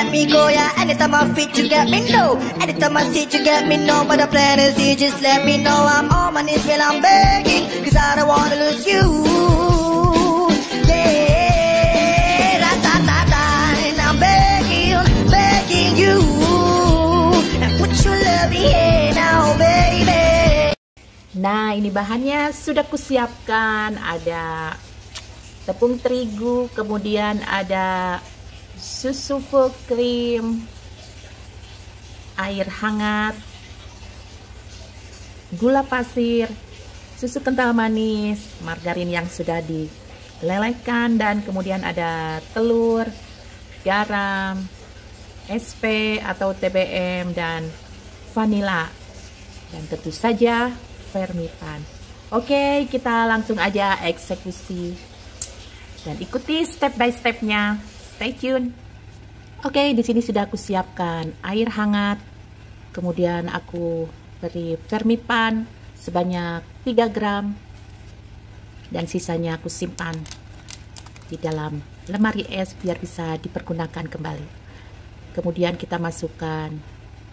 let me go, yeah. Anytime I fit, you get me know. Anytime I sit, you get me know. But the plan is you just let me know. I'm on my knees when I'm begging, cause I don't wanna lose you. Nah, ini bahannya sudah kusiapkan. Ada tepung terigu, kemudian ada susu full cream, air hangat, gula pasir, susu kental manis, margarin yang sudah dilelehkan dan kemudian ada telur, garam, SP atau TBM dan vanila dan tentu saja Fermipan. Oke, kita langsung aja eksekusi dan ikuti step by stepnya. Stay tune. Oke, di sini sudah aku siapkan air hangat. Kemudian aku beri Fermipan sebanyak 3 gram dan sisanya aku simpan di dalam lemari es biar bisa dipergunakan kembali. Kemudian kita masukkan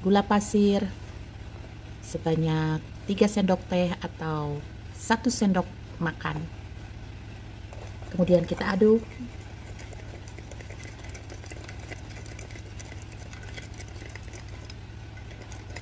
gula pasir sebanyak 3 sendok teh atau 1 sendok makan. Kemudian kita aduk.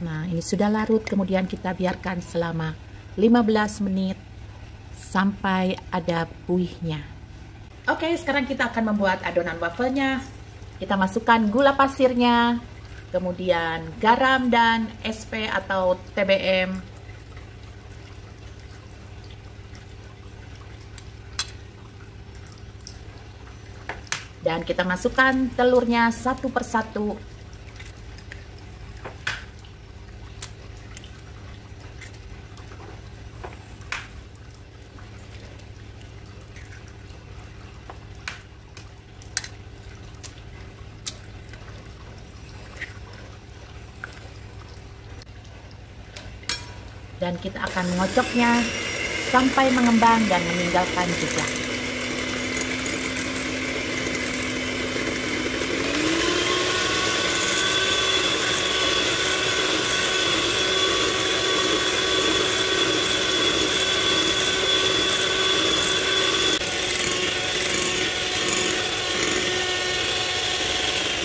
Nah, ini sudah larut, kemudian kita biarkan selama 15 menit sampai ada buihnya. Oke, sekarang kita akan membuat adonan wafelnya. Kita masukkan gula pasirnya, kemudian garam dan SP atau TBM dan kita masukkan telurnya satu persatu kita akan mengocoknya sampai mengembang dan meninggalkan jejak.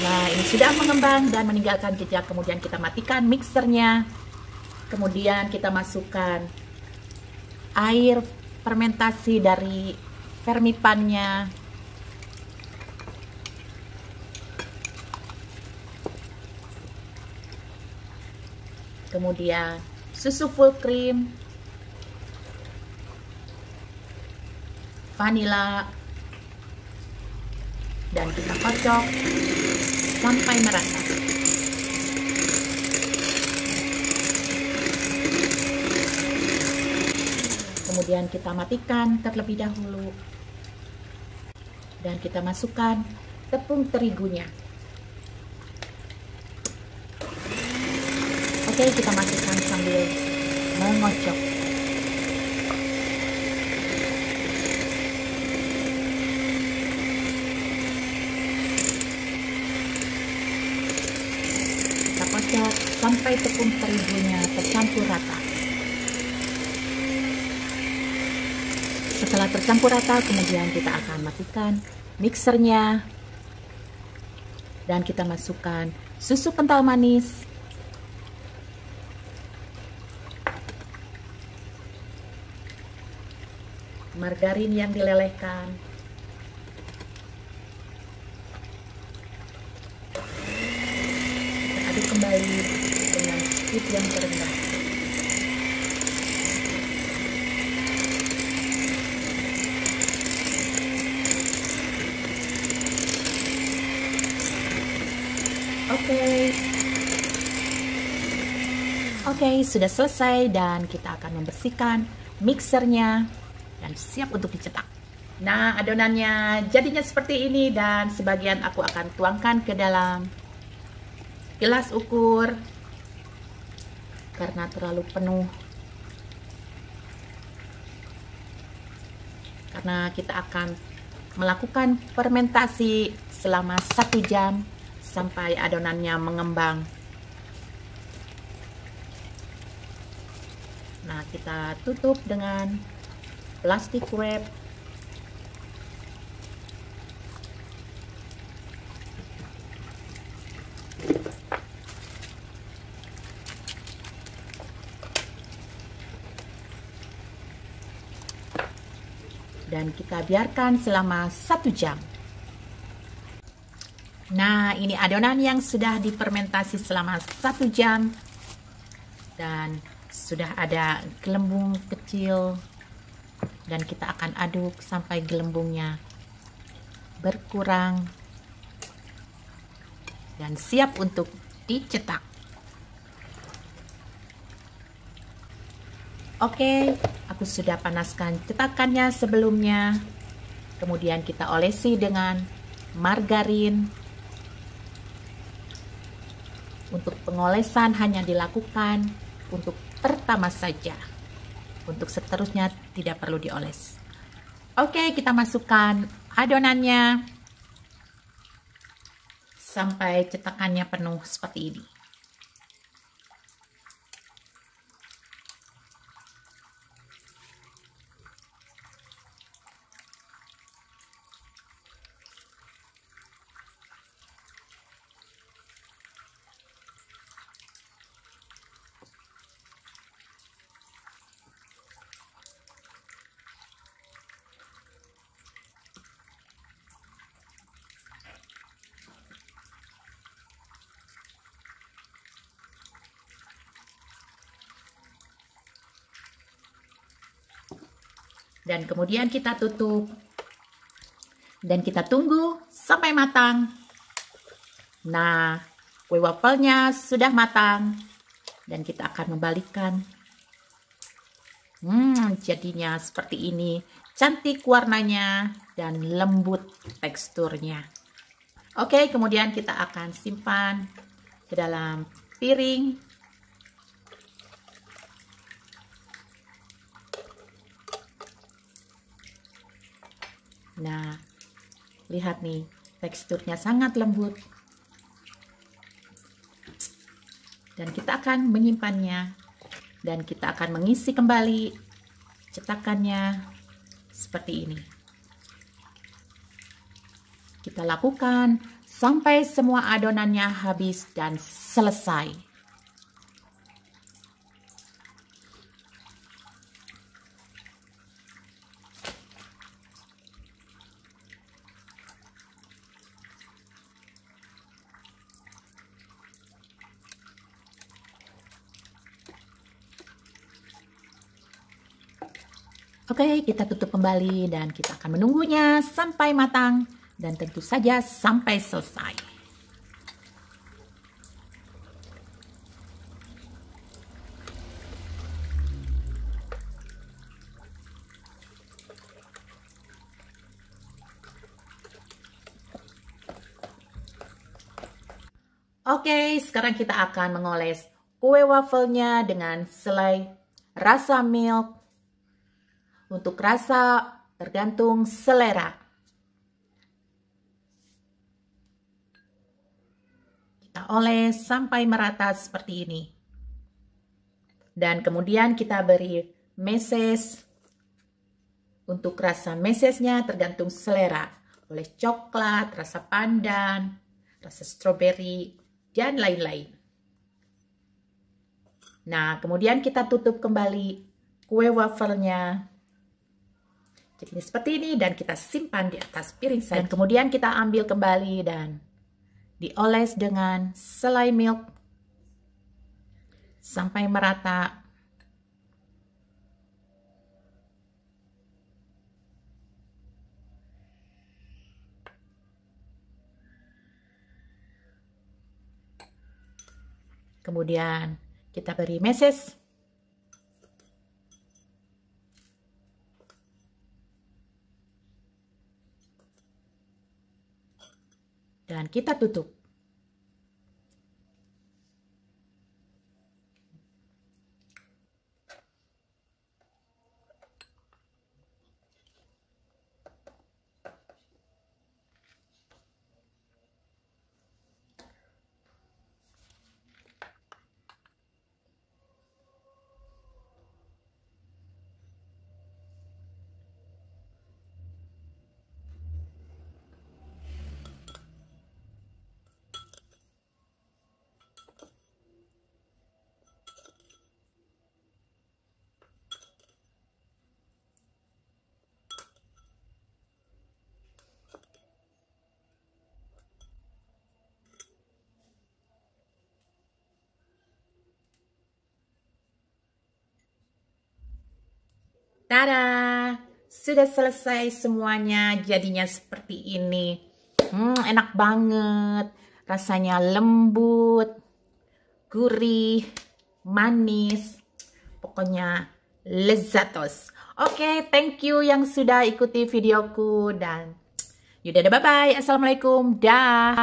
Nah, ini sudah mengembang dan meninggalkan jejak. Kemudian kita matikan mixernya. Kemudian kita masukkan air fermentasi dari fermipannya. Kemudian susu full cream, vanila, dan kita kocok sampai merata. Kemudian kita matikan terlebih dahulu. Dan kita masukkan tepung terigunya. Oke, kita masukkan sambil mengocok. Kita kocok sampai tepung terigunya tercampur rata. Setelah tercampur rata, kemudian kita akan matikan mixernya. Dan kita masukkan susu kental manis. Margarin yang dilelehkan. Kita aduk kembali dengan speed yang terendah Oke. Oke, sudah selesai dan kita akan membersihkan mixernya dan siap untuk dicetak. Nah, adonannya jadinya seperti ini dan sebagian aku akan tuangkan ke dalam gelas ukur karena terlalu penuh. Karena kita akan melakukan fermentasi selama satu jam sampai adonannya mengembang. Nah, kita tutup dengan plastik wrap dan kita biarkan selama satu jam. Nah, ini adonan yang sudah difermentasi selama satu jam dan sudah ada gelembung kecil dan kita akan aduk sampai gelembungnya berkurang dan siap untuk dicetak. Oke, aku sudah panaskan cetakannya sebelumnya. Kemudian kita olesi dengan margarin. Untuk pengolesan hanya dilakukan untuk pertama saja. Untuk seterusnya tidak perlu dioles. Oke, kita masukkan adonannya sampai cetakannya penuh seperti ini. Dan kemudian kita tutup dan kita tunggu sampai matang. Nah, kue wafelnya sudah matang dan kita akan membalikkan. Hmm, jadinya seperti ini. Cantik warnanya dan lembut teksturnya. Oke, kemudian kita akan simpan ke dalam piring Nah, lihat nih, teksturnya sangat lembut. Dan kita akan menyimpannya dan kita akan mengisi kembali cetakannya seperti ini. Kita lakukan sampai semua adonannya habis dan selesai. Oke, kita tutup kembali dan kita akan menunggunya sampai matang dan tentu saja sampai selesai. Oke, sekarang kita akan mengoles kue wafelnya dengan selai rasa milk untuk rasa tergantung selera. Kita oles sampai merata seperti ini. Dan kemudian kita beri meses. Untuk rasa mesesnya tergantung selera. Boleh coklat, rasa pandan, rasa stroberi, dan lain-lain. Nah, kemudian kita tutup kembali kue wafelnya jadi seperti ini dan kita simpan di atas piring saja. Dan kemudian kita ambil kembali dan dioles dengan selai milk sampai merata. Kemudian kita beri meses dan kita tutup. Tada! Sudah selesai semuanya, jadinya seperti ini. Hmm, enak banget. Rasanya lembut, gurih, manis. Pokoknya lezatos. Oke, okay, thank you yang sudah ikuti videoku dan yaudah bye bye. Assalamualaikum. Dah.